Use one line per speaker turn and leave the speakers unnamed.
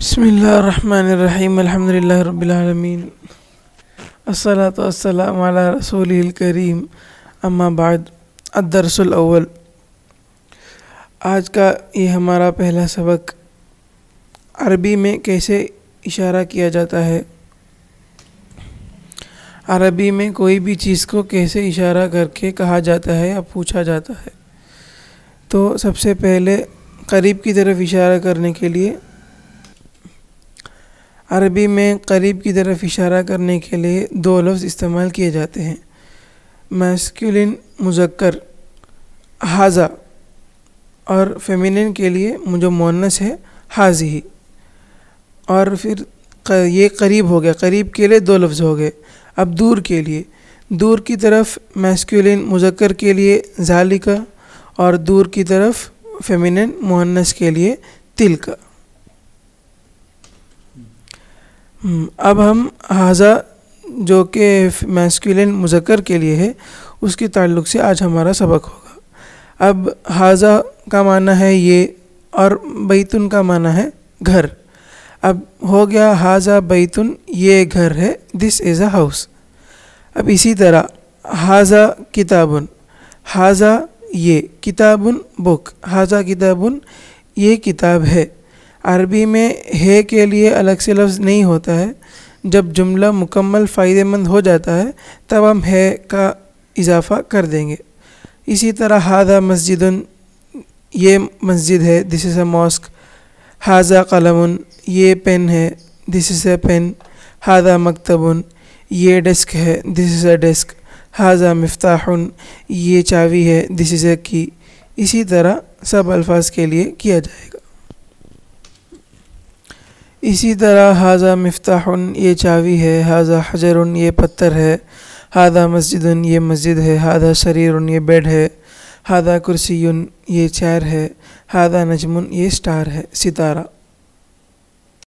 बसमीम अलहमदिल्ला रबालमीन असलातम रसूल करीम अम्माबाद अदरसुल अव्वल आज का ये हमारा पहला सबक अरबी में कैसे इशारा किया जाता है अरबी में कोई भी चीज़ को कैसे इशारा करके कहा जाता है या पूछा जाता है तो सबसे पहले करीब की तरफ़ इशारा करने के लिए अरबी में करीब की तरफ़ इशारा करने के लिए दो लफ्ज़ इस्तेमाल किए जाते हैं। मैस्कुलिन मुजक्कर हाजा और फेमिनिन के लिए जो मोनस है हाजी ही और फिर ये करीब हो गया। करीब के लिए दो लफ्ज़ हो गए। अब दूर के लिए। दूर की तरफ़ मैस्कुलिन मुजक्कर के लिए जालिका और दूर की तरफ़ फेमिनिन मोहन्नस के लिए तिल का अब हम हाजा, जो कि मैस्कुलिन मुजक्कर के लिए है, उसके ताल्लुक से आज हमारा सबक होगा। अब हाजा का माना है ये, और बैतुन का माना है घर। अब हो गया हाजा बैतुन, ये घर है दिस इज़ अ हाउस अब इसी तरह, हाजा किताबुन, हाजा ये किताबुन बुक हाजा किताबुन ये किताब है। अरबी में है के लिए अलग से लफ्ज़ नहीं होता है। जब जुमला मुकम्मल फ़ायदेमंद हो जाता है, तब हम है का इजाफ़ा कर देंगे। इसी तरह हादा मस्जिद ये मस्जिद है दिस इज़ अ मॉस्क हाजा कलम ये पेन है दिस इज़ अ पेन हादा मकतबन, ये डेस्क है दिस इज़ अ डेस्क हाजा मफ्ताहन, ये चावी है दिस इज़ अ की इसी तरह सब अल्फाज के लिए किया जाएगा। इसी तरह हाजा मफ्ताहन ये चावी है, हाजा हजर ये पत्थर है, हादा मस्जिद ये मस्जिद है, हादा शरीर ये बेड है, हादा कुर्सी ये चेयर है, हादा नजमुन ये स्टार है, सितारा।